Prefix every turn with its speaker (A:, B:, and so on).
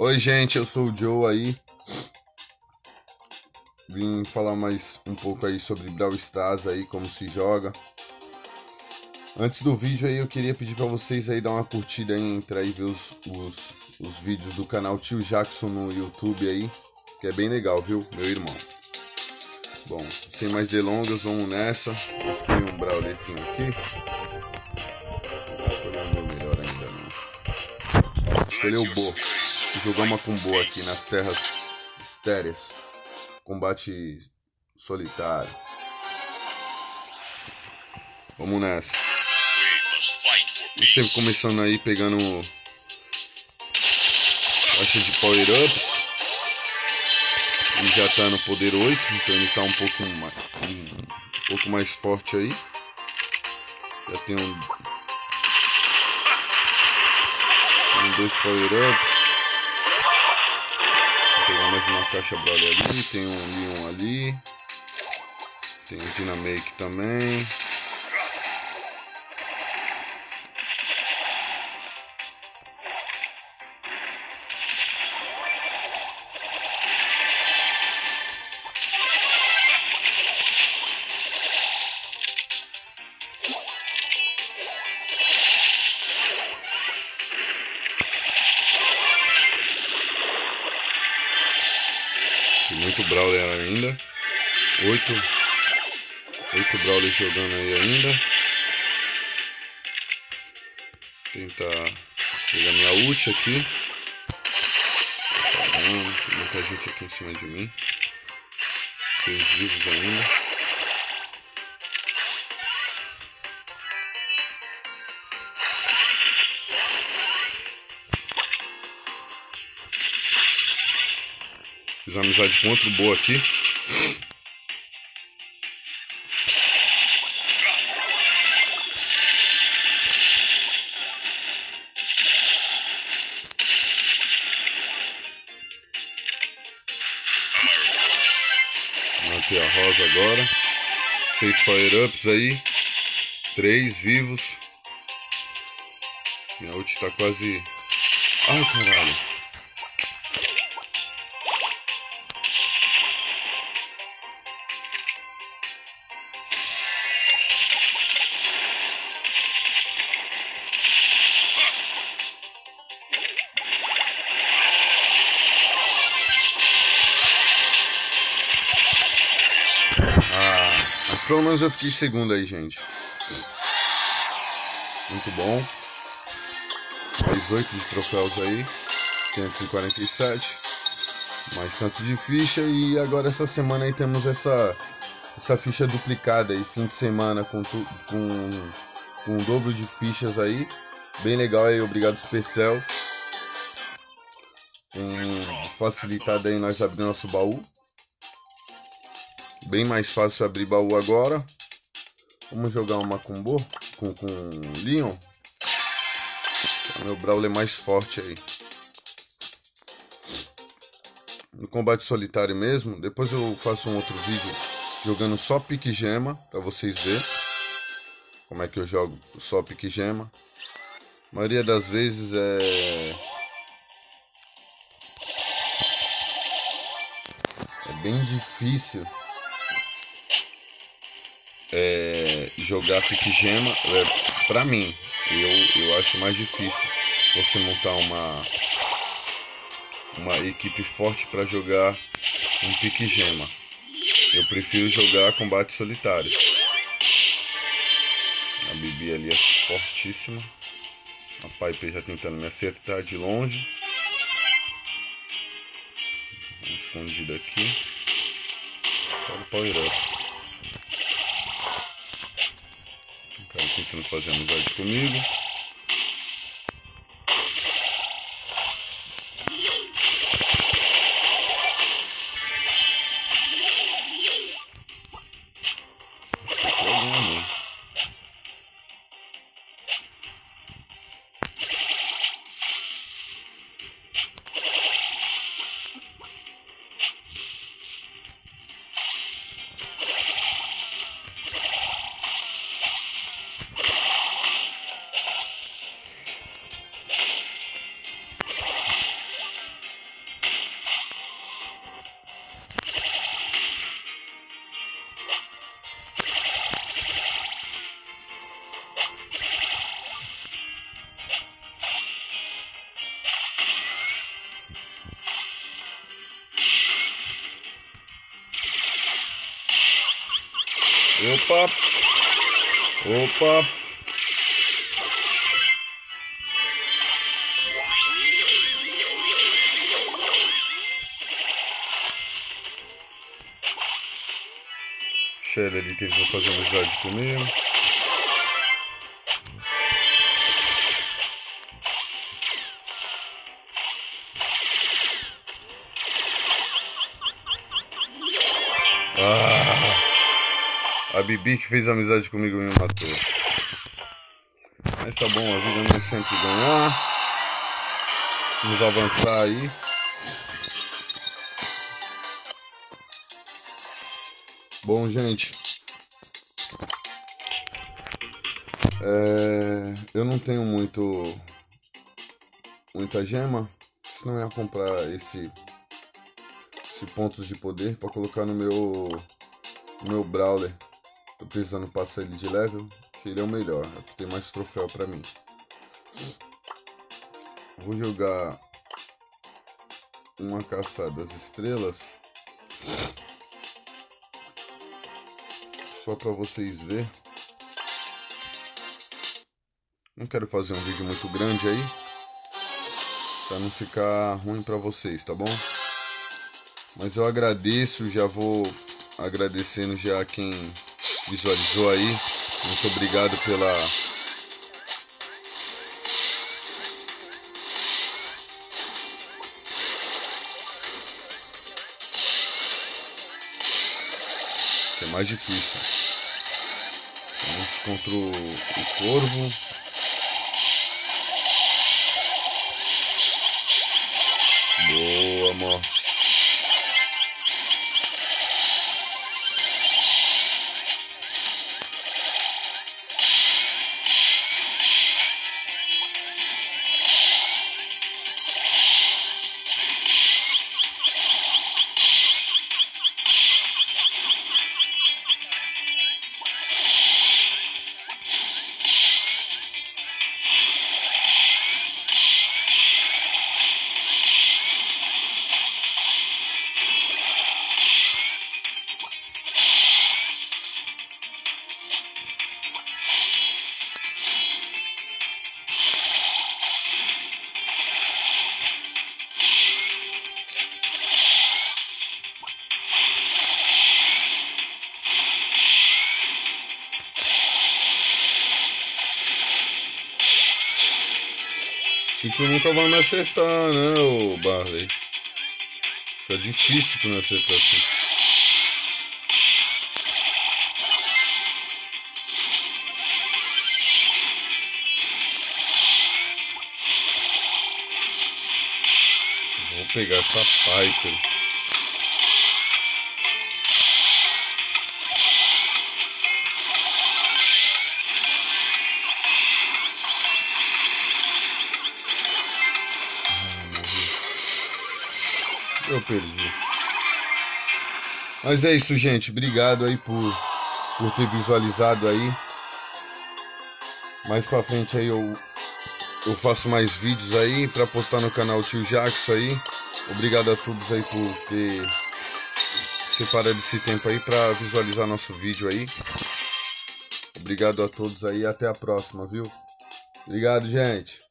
A: Oi, gente, eu sou o Joe aí. Vim falar mais um pouco aí sobre Brawl Stars aí, como se joga. Antes do vídeo aí, eu queria pedir para vocês aí dar uma curtida aí, entrar e ver os, os, os vídeos do canal Tio Jackson no YouTube aí, que é bem legal, viu, meu irmão. Bom, sem mais delongas, vamos nessa. Tem um Brawlerzinho aqui. Não melhor ainda não. Escolheu o Bo. Jogar uma combo aqui nas terras estéreas. Combate solitário. Vamos nessa. E sempre começando aí, pegando caixa de power-ups. Ele já tá no poder 8, então ele tá um pouco mais, um pouco mais forte aí. Já tem um, tem dois power-ups. Vou pegar mais uma caixa brolha ali, tem um Leon ali. Tem um Dynamake também. Tem muito Brawler ainda. Oito. Oito Brawler jogando aí ainda. Tentar pegar minha ult aqui. Tem muita gente aqui em cima de mim. Seis vivos ainda. Fiz uma amizade com outro boa aqui. Matei a rosa agora. Seis power-ups aí. Três vivos. Minha ult tá quase. Ai caralho. Pelo menos eu fiquei segundo aí, gente. Muito bom. Mais 8 de troféus aí. 547. Mais tanto de ficha. E agora essa semana aí temos essa, essa ficha duplicada aí. Fim de semana com, tu, com, com um dobro de fichas aí. Bem legal aí. Obrigado, Special. Um, facilitado aí nós abrir nosso baú. Bem mais fácil abrir baú agora. Vamos jogar uma combo com, com Leon. Meu Brawler é mais forte aí. No combate solitário mesmo. Depois eu faço um outro vídeo jogando só pique gema. Pra vocês verem como é que eu jogo só pique gema. A maioria das vezes é... É bem difícil é, jogar pique gema, é, pra mim, eu, eu acho mais difícil você montar uma, uma equipe forte para jogar um pique gema. Eu prefiro jogar combate solitário. A Bibi ali é fortíssima. A Piper já tentando me acertar de longe. Escondida aqui. Olha o power up. Tentando fazer amizade comigo. Opa! Opa! Shelly ali tentou fazer amizade comigo. Ah, a Bibi que fez amizade comigo me matou. Mas tá bom, a vida não é sempre ganhar. Vamos avançar aí. Bom, gente. É, eu não tenho muito muita gema, senão eu ia comprar esse esse pontos de poder para colocar no meu no meu brawler. Tô precisando passar ele de level, que ele é o melhor, é tem mais troféu para mim. Vou jogar uma caçada das estrelas. Só para vocês ver. Não quero fazer um vídeo muito grande aí. Para não ficar ruim para vocês, tá bom? Mas eu agradeço, já vou agradecendo já quem visualizou aí. Muito obrigado pela é mais difícil. Vamos contra o, o corvo. Tu nunca vai me acertar, né, ô Barley? Fica difícil tu me acertar assim. Vou pegar essa Piper. Eu perdi. Mas é isso, gente. Obrigado aí por, por ter visualizado aí. Mais pra frente aí eu, eu faço mais vídeos aí pra postar no canal Tio Jackson aí. Obrigado a todos aí por ter separado esse tempo aí pra visualizar nosso vídeo aí. Obrigado a todos aí. Até a próxima, viu? Obrigado, gente.